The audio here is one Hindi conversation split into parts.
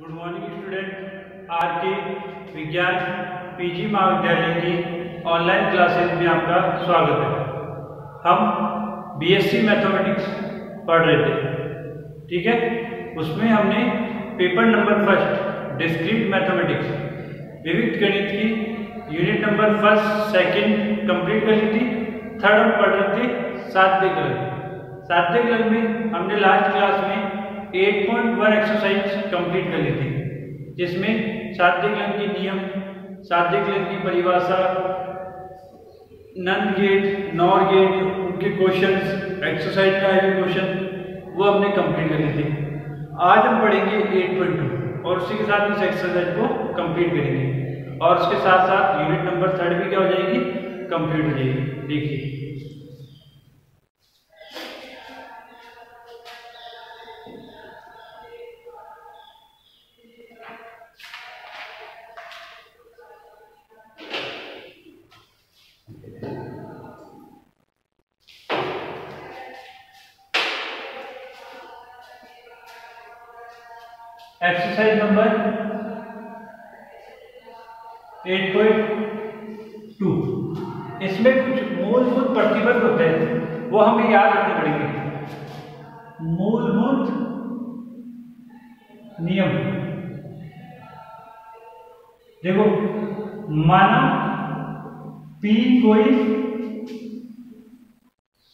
गुड मॉर्निंग स्टूडेंट आर के विज्ञान, पीजी महाविद्यालय की ऑनलाइन क्लासेस में आपका स्वागत है। हम बीएससी मैथमेटिक्स पढ़ रहे थे, ठीक है? उसमें हमने paper number first discrete mathematics विविध गणित की unit number first second complete कर ली थी थर्ड हम पढ़ रहे थे सातवें कलर सातवें कलर में हमने लास्ट क्लास में 8.1 एक्सरसाइज कंप्लीट कर ली थी जिसमें साध्य ग्लन के नियम साध्य ग्लन की परिभाषा नंद गेट, नॉर गेट, उनके क्वेश्चंस एक्सरसाइज का है क्वेश्चन वो हमने कंप्लीट कर ली थी आज हम पढ़ेंगे 8.2 और उसी के साथ इस एक्सरसाइज को कंप्लीट करेंगे और उसके साथ साथ यूनिट नंबर थर्ड भी क्या हो जाएगी? कंप्लीट हो जाएगी। देखिए। एक्सरसाइज नंबर 8.2 इसमें कुछ मूलभूत प्रतिबंध होते हैं, वो हमें याद रखने पड़ेंगे। मूलभूत नियम। देखो माना पी कोई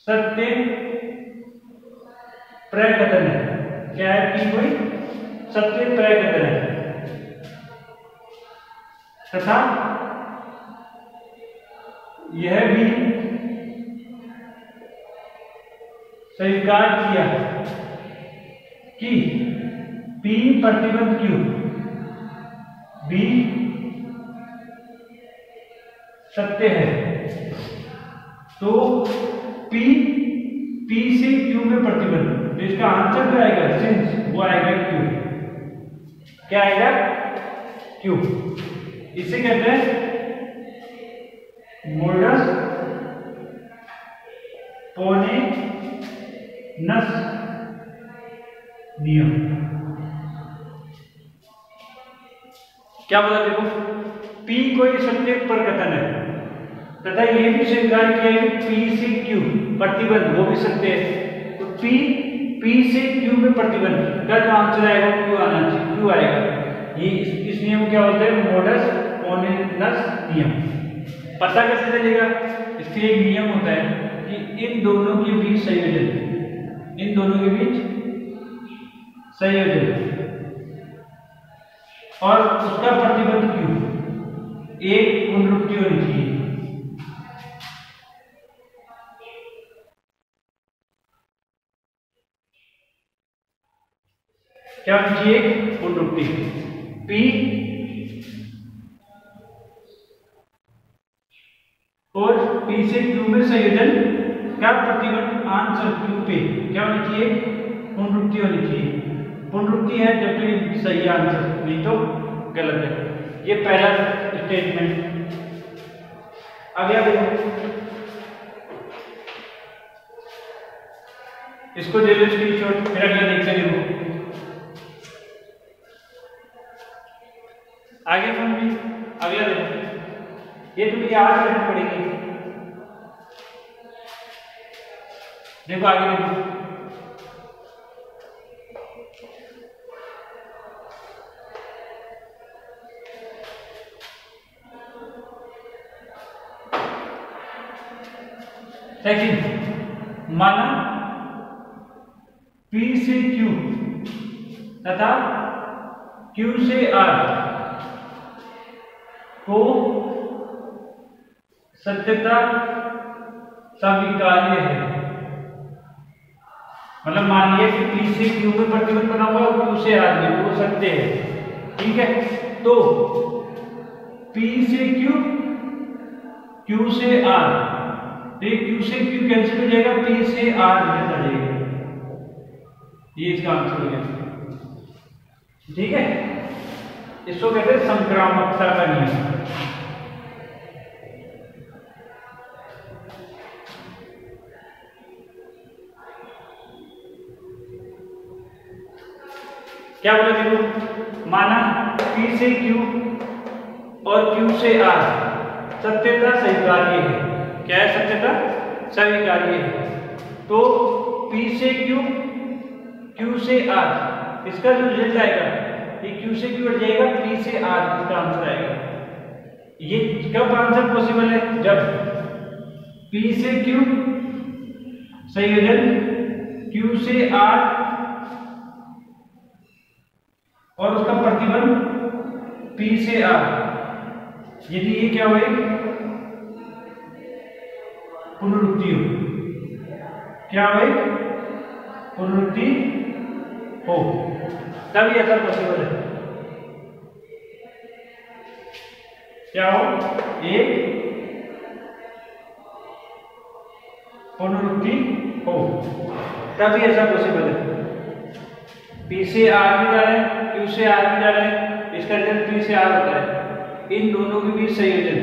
सत्य प्रकथन है। क्या है पी कोई? सत्य प्रकट है। तथा यह भी स्वीकार किया कि P प्रतिबंध Q B सत्य है। तो P P से Q में प्रतिबंध। तो इसका आंसर क्या आएगा सिंस वो आएगा Q क्या आएगा क्यू? इसे कहते हैं मोल्डस पोने नस नियम। क्या बोला देखो? पी कोई सत्य प्रकथन है। तथा ये भी स्वीकार किया कि पी से क्यू प्रतिबंध, वो भी सत्य है। तो पी पी से क्यू में प्रतिबंध। का जो आंसर आएगा क्यू आना चाहिए क्यू आएगा ये इस, इस नियम क्या होता है? मोडस पोनिनस नियम। पता कैसे चलेगा? इसके लिए एक नियम होता है कि इन दोनों के बीच संयोजन इन दोनों के बीच संयोजन और उसका प्रतिबंध क्यू? एक पुनरुक्ति होनी चाहिए। क्या होनी चाहिए पुनरुक्ति पी और पी से क्यू में संयोजन, क्या प्रतिबंध आंसर क्यू पे? क्या चाहिए पुनरुक्ति होनी चाहिए पुनरुक्ति है जब तो सही आंसर नहीं तो गलत है। ये पहला स्टेटमेंट अगला देखो इसको दो स्क्रीनशॉट फिर अगला देखो आगे भी, अगला देखो। ये तुम्हें याद रखनी पड़ेगी। देखो आगे देखो। सेकंड माना P से Q तथा Q से R को सत्यता स्वीकार्य है। मतलब मान लिया कि पी से क्यू में प्रतिबंध बना हुआ और क्यू से आर वो सत्य है। ठीक है? तो पी से क्यू क्यू से आर तो क्यू से क्यू कैंसिल हो जाएगा पी से आर जाएगा ये इसका आंसर हो गया। ठीक है? इसको कहते हैं संक्रामकता का नियम। क्या बोला देखो? माना P से Q और Q से R सत्यता स्वीकार्य है। क्या है सत्यता? स्वीकार्य है। तो P से Q Q से R इसका जो रिज़ल्ट आएगा, ये Q से Q हट जाएगा, P से R इसका आंसर आएगा। ये कब आंसर पॉसिबल है? जब P से Q संयोजन Q से R और उसका प्रतिबंध P से R यदि ये क्या हुए? पुनरुक्ति हो। क्या हुए? पुनरुक्ति हो। तभी ऐसा पॉसिबल है। क्या हो? एक पुनरुक्ति हो। तभी ऐसा पॉसिबल है। पी से आर भी जा रहे हैं क्यू से आर भी जा रहे हैं, इसका रिज़ल्ट पी से आर होता है। इन दोनों के बीच संयोजन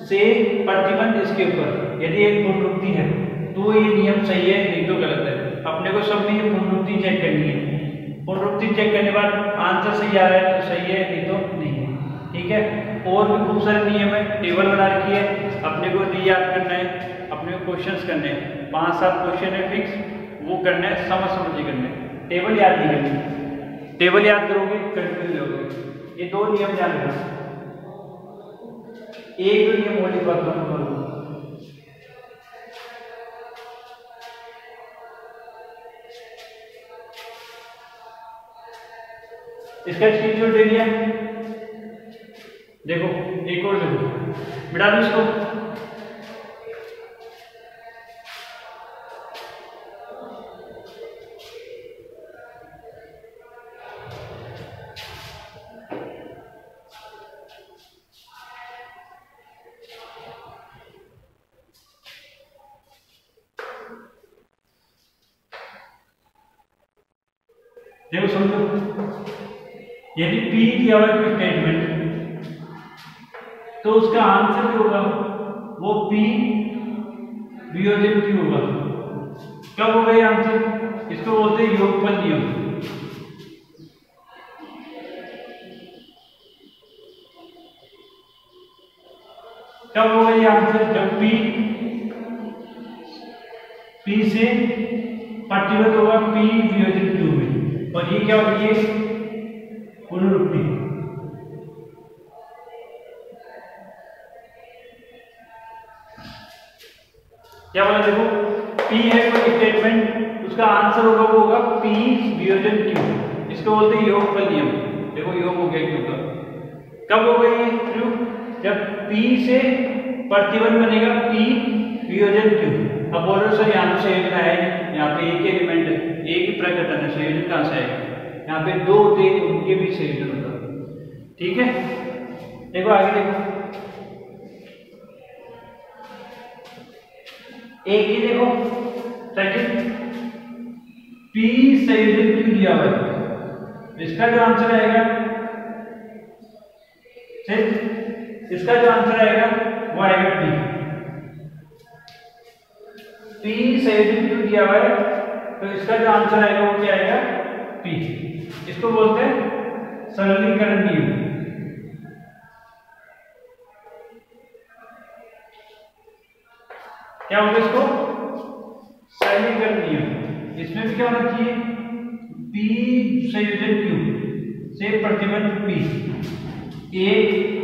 से प्रतिबंध इसके ऊपर, यदि एक पुनरुक्ति है तो ये नियम सही है, नहीं तो गलत है। अपने को सब में पुनरुक्ति चेक करनी है। पुनरुक्ति चेक करने के बाद आंसर सही आ रहा है तो सही है, नहीं तो नहीं है। ठीक है? और भी खूब सारे नियम है टेबल बना रखी है, अपने को नहीं याद करना है, अपने को क्वेश्चंस करने हैं। पाँच सात क्वेश्चन है फिक्स वो करना है, समझ समझ के करने टेबल याद नहीं करनी। टेबल याद करोगे कंफ्यूज होगे ये दो नियम याद रखना। एक दो नियम बात करूँ। इसका स्क्रीनशॉट ले लिया देखो, एक और देखो दो इसको। देखो समझो यदि P दिया हुआ कोई स्टेटमेंट तो उसका आंसर जो होगा, वो P वियोजन Q होगा। कब होगा ये आंसर इसको बोलते हैं योगफल नियम कब होगा ये आंसर जब P P से प्रतिबद्ध होगा P वियोजन में और ये क्या होगी ये पुनरुक्ति। क्या बोला देखो? P है कोई स्टेटमेंट उसका आंसर होगा, वो होगा P वियोजन Q इसको बोलते हैं योगफल नियम। देखो योग हो गया Q का। कब हो ये Q? जब पी से प्रतिबंध बनेगा पी वियोजन क्यू अब बोल, सर, यहाँ से एक है। यहाँ पे एक एलिमेंट एक ही प्रकटन है संयोजन कहाँ से आएगा यहाँ पे दो होते उनके भी संयोजन होता ठीक है? देखो आगे देखो। एक ही देखो। सेकंड पी संयोजन क्यों दिया हुआ है? इसका जो आंसर आएगा इसका जो आंसर आएगा, वो आएगा पी पी संयोजन क्यों दिया हुआ है? तो इसका जो आंसर आएगा वो क्या आएगा? पी इसको बोलते हैं सरलीकरण नियम। क्या होगा इसको? सरलीकरण नियम। इसमें भी क्या होना चाहिए? पी संयोजन क्यू से प्रतिबंध पी एक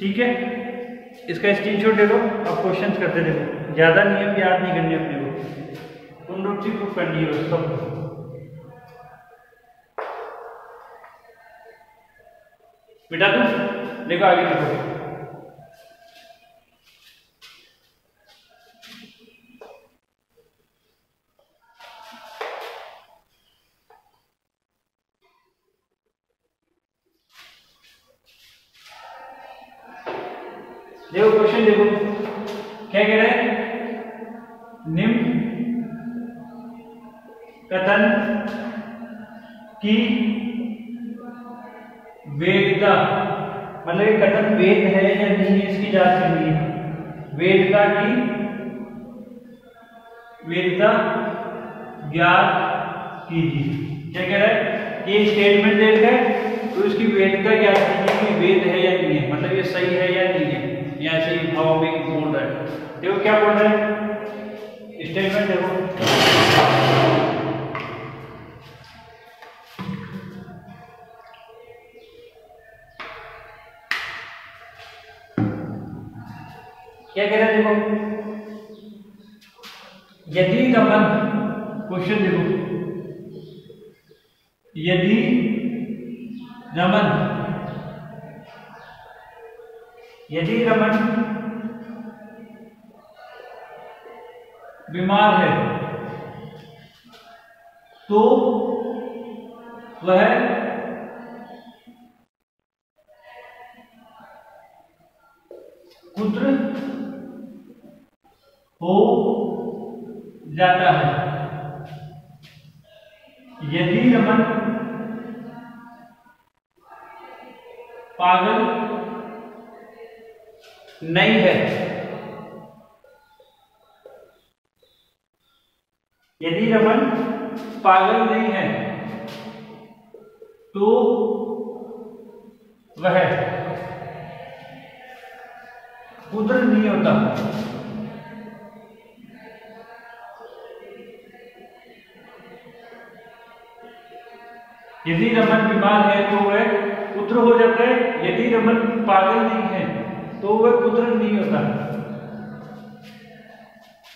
ठीक है? इसका स्क्रीनशॉट ले लो, अब क्वेश्चन करते रहो। ज़्यादा नियम याद नहीं करने अपने को। तुम लोग ठीक बुक कर लिए सब। बेटा तुम देखो आगे देखो। देखो क्वेश्चन देखो। क्या कह रहे हैं? निम्न कथन की वेगता मतलब कथन वेद है या नहीं इसकी जाँच करनी है। वेदता की वेदता ज्ञात कीजिए। क्या कह रहा है? ये स्टेटमेंट दे रखा है तो इसकी वेदता ज्ञात कीजिए कि वेद है या नहीं है। मतलब ये सही है या नहीं है। या ऐसे ही भाव में बोल है। देखो क्या बोल रहा है? स्टेटमेंट देखो। क्या कह रहे हैं देखो? यदि रमन क्वेश्चन देखो। यदि रमन यदि रमन बीमार है तो वह पुत्र हो जाता है। यदि रमन पागल नहीं है। यदि रमन पागल नहीं है तो वह पुत्र नहीं होता। यदि रमन बीमार है तो वह पुत्र हो जाता है। यदि रमन पागल नहीं है तो वह पुत्र नहीं होता।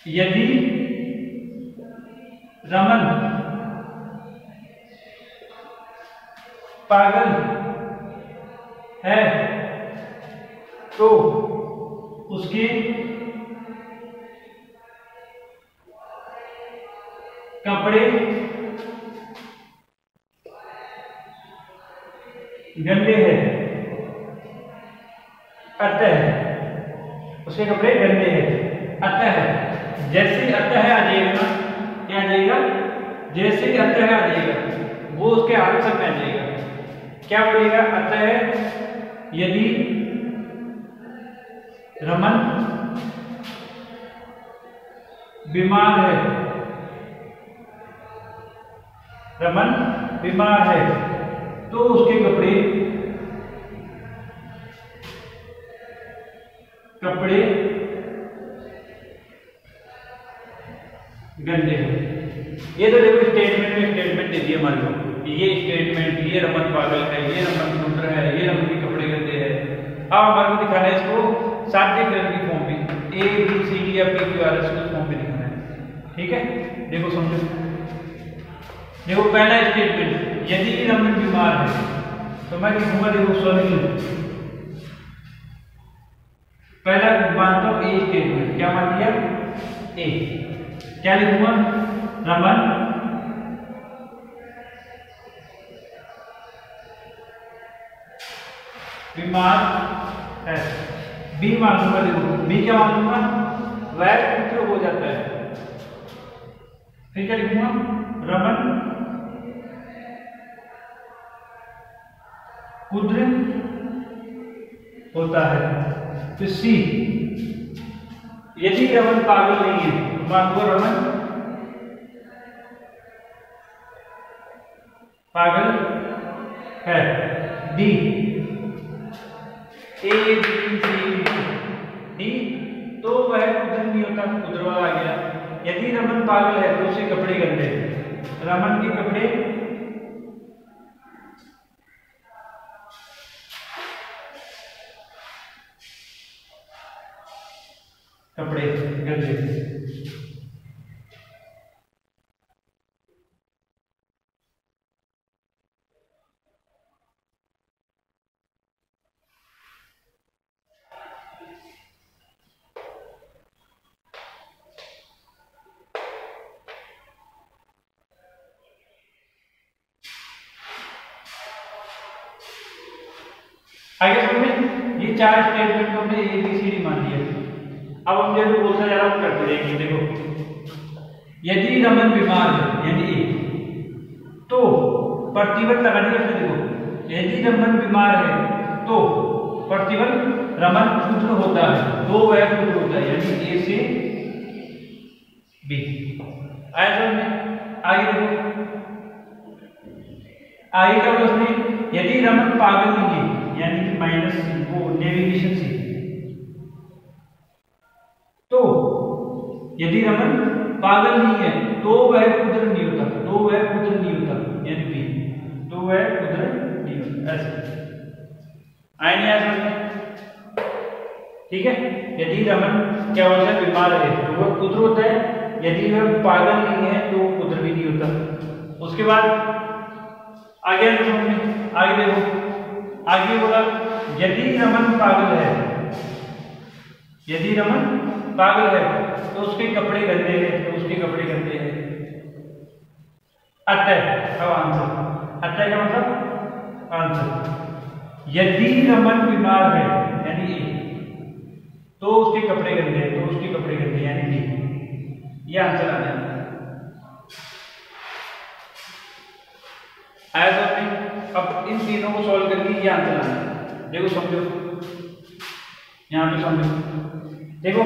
यदि रमन पागल है तो उसके कपड़े गंदे हैं। अतः उसके कपड़े गंदे हैं। अतः जैसे अतः आ जाएगा, क्या आ जाएगा? जैसे अतः आ जाएगा, वो उसके आंसर में आ जाएगा। क्या बोलेगा? अतः यदि रमन बीमार है, रमन बीमार है तो उसके ये तो देखो स्टेटमेंट में स्टेटमेंट दे दिया हमारे को ये स्टेटमेंट ये रमन पागल है, ये रमन पुत्र है, ये रमन के कपड़े गंदे हैं। अब हमारे को दिखाना है इसको। साध्यकरण की फॉर्म में ए बी सी डी या P Q R S form में दिखाना है। ठीक है? देखो, समझो। देखो, पहला स्टेटमेंट यदि रमन बीमार है तो मैं लिखूँगा देखो सॉल्यूशन पहला मानता हूँ ए स्टेटमेंट क्या मान लिया ए क्या लिखूँगा? रमन बीमार है बी मानूँगा देखो। बी क्या मानूँगा वह पुत्र हो जाता है। फिर क्या लिखूँगा। रमन? पुत्र होता है। तो सी यदि रमन पागल नहीं है तो रमन? पागल है। D A B C D तो वह कुदर नहीं होता कुदरवा आ गया। यदि रमन पागल है तो उसके कपड़े गंदे। रमन के कपड़े? कपड़े गंदे आगे समझ में ये चार स्टेटमेंट को हमने ए बी सी डी मान लिया। अब हम जैसे दूसरा ज़्यादा हम करते रहेंगे, देखो। यदि रमन बीमार है यदि तो प्रतिबंध लगाने का देखो। यदि रमन बीमार है तो प्रतिबल रमन पुत्र होता है। तो वह पुत्र होता है, यानी ए से बी आया समझ में आगे देखो। आगे का प्रश्न यदि रमन पागल नहीं है यानी कि माइनस वो नेविगेशन से। तो यदि रमन पागल नहीं है तो वह पुत्र नहीं होता तो वह पुत्र नहीं होता, यानी बी तो वह पुत्र नहीं होता, ऐसे। आए नहीं समझ ठीक है? यदि रमन क्या होता है? बीमार है तो वह पुत्र होता है। यदि वह पागल नहीं है तो पुत्र भी नहीं होता। उसके बाद आगे आगे देखो। आगे बोला, यदि रमन पागल है, यदि रमन पागल है तो उसके कपड़े गंदे हैं तो उसके कपड़े गंदे हैं। अतः, अब आंसर। अतः का मतलब? आंसर। यदि रमन बीमार है, यानी ए तो उसके कपड़े गंदे हैं तो उसके कपड़े गंदे यानी बी। ये आंसर आ जाएगा आया तो अब इन तीनों को सॉल्व करके ये आंसर आना देखो, समझो। यहाँ पे समझो। देखो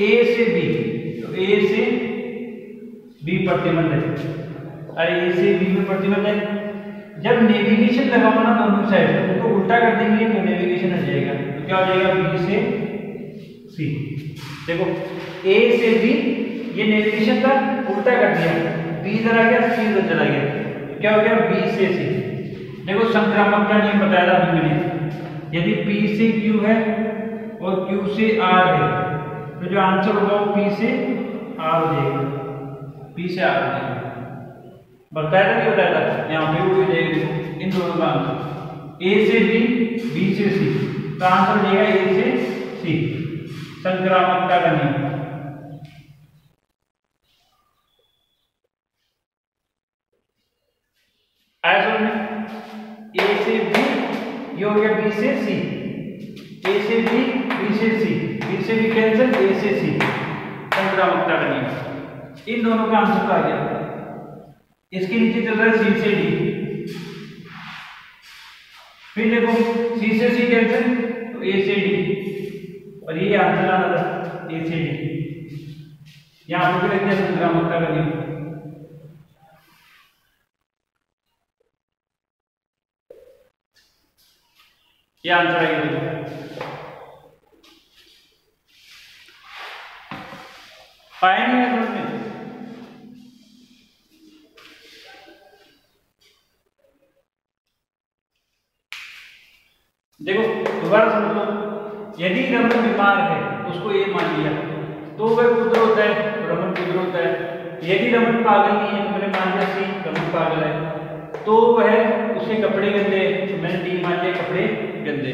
ए से बी तो ए से बी प्रतिबंध है। अरे ए से बी में प्रतिबंध है। जब नेविगेशन लगाओ ना दोनों साइड तो उल्टा कर देंगे तो नेविगेशन हट जाएगा। तो क्या हो जाएगा? बी से सी देखो ए से बी ये नेविगेशन था, उल्टा कर दिया। बी इधर आ गया सी इधर चला गया। क्या हो गया? बी से सी देखो, संक्रामक का नियम बताया था अभी यदि पी से क्यू है और क्यू से आर है तो जो आंसर होगा वो पी से आर हो जाएगा। पी से आर हो जाएगा। बताया था नहीं बताया था? यहाँ पे वो जाएगा इन दोनों का आंसर ए से बी बी से सी तो आंसर हो जाएगा ए से सी संक्रामकता का नियम। समझ ए से बी ये हो गया बी से सी ए से बी बी से सी बी से बी कैंसिल ए से सी संक्रामकता का नियम. इन दोनों का आंसर आ गया. इसके नीचे चल रहा है सी से डी फिर देखो सी से सी कैंसिल तो ए से डी और ये आंसर आना था ए से डी यहाँ पर भी लिख दिया संक्रामकता का नियम. ये आंसर आएगा देखो, दोबारा समझ लो यदि रमन बीमार है, उसको ये मान लिया तो वह पुत्र होता है, रमन पुत्र होता है। यदि रमन पागल नहीं है तो मैंने मान लिया सी रमन पागल है। तो वह उसके कपड़े गंदे तो मैंने डी मान लिया कपड़े गंदे।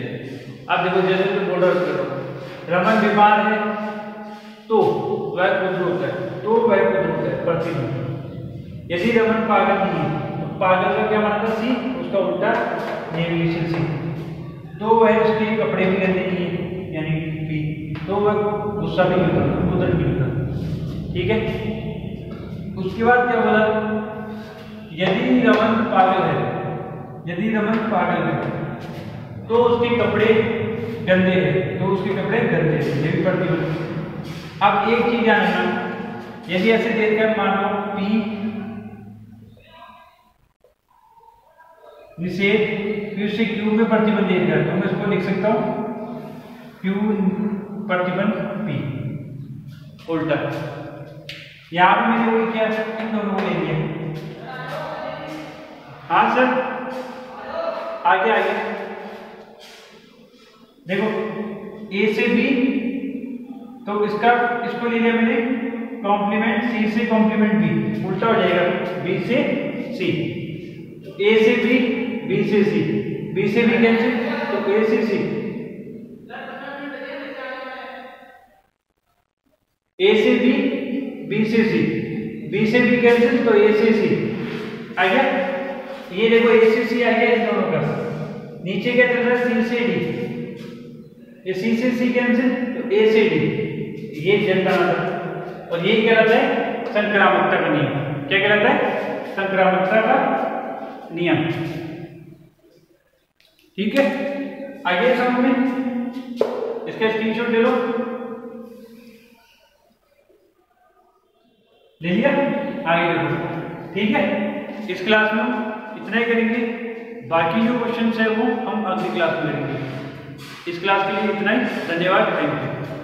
अब देखो, जैसे बोल रहे हो। रमन बीमार है तो वह पुत्र होता है तो वह पुत्र होता है प्रतिबंध यदि रमन पागल नहीं है तो पागल का क्या मानता सी? उसका उल्टा नेविगेशन सी। तो वह उसके कपड़े भी गंदे नहीं है, यानी पी तो वह गुस्सा भी नहीं होता उधर भी होता ठीक है? उसके बाद क्या बोला? यदि रमन पागल है, यदि रमन पागल है तो उसके कपड़े गंदे हैं तो उसके कपड़े गंदे हैं, ये भी प्रतिबंध अब एक चीज़ रखना, यदि ऐसे देखकर मान पी निषेध फिर से क्यू में प्रतिबंध दे दिया तो मैं इसको लिख सकता हूँ क्यू प्रतिबंध पी उल्टा। यहाँ पर मैंने वही किया इन दोनों को ले लिया हाँ सर। आगे आगे। देखो ए से बी तो इसका, इसको ले लिया मैंने कॉम्प्लीमेंट सी से कॉम्प्लीमेंट बी उल्टा हो जाएगा बी से सी ए से बी बी से सी बी से बी कैंसिल तो ए से सी ए से बी बी से सी बी से बी कैंसिल तो ए से सी आ गया? ये देखो ए से सी आ गया इन दोनों का। नीचे क्या चल रहा है? सी से डी ये सी से सी कैंसिल तो ए से डी ये जनता और ये क्या रहता है? संक्रामकता का नियम। क्या कहलाता है? संक्रामकता का नियम। ठीक है? आगे समझ में। इसका स्क्रीनशॉट ले लो। ले लिया? आगे देखो। ठीक है? इस क्लास में इतना ही करेंगे, बाकी जो क्वेश्चन है वो हम अगली क्लास में करेंगे। इस क्लास के लिए इतना ही, धन्यवाद थैंक यू